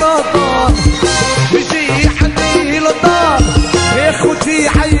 يا بيجي عندي اخوتي عيني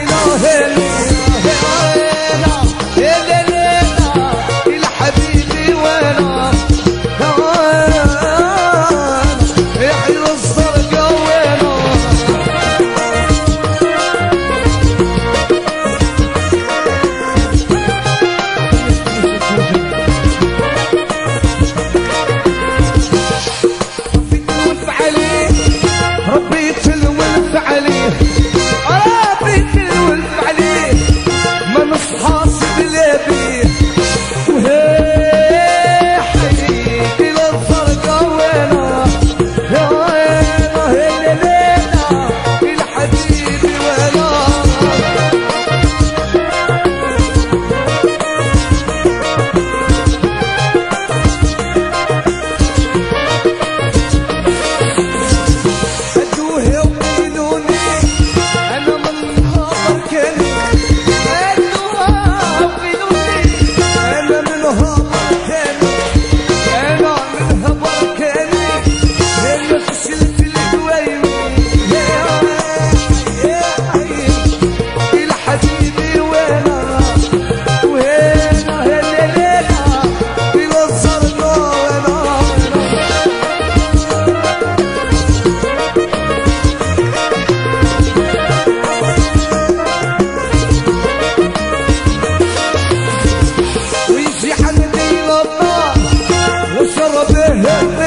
Eu sou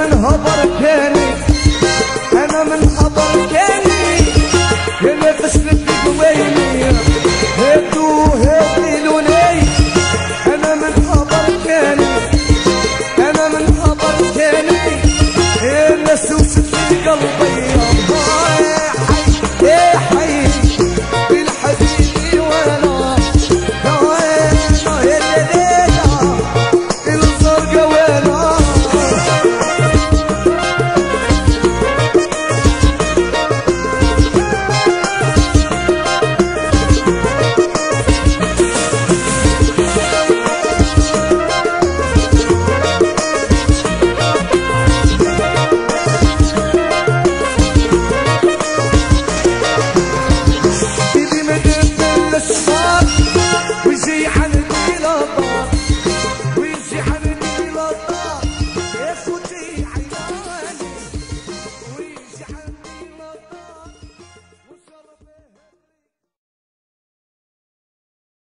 من هضر كاني أنا من هضر كاني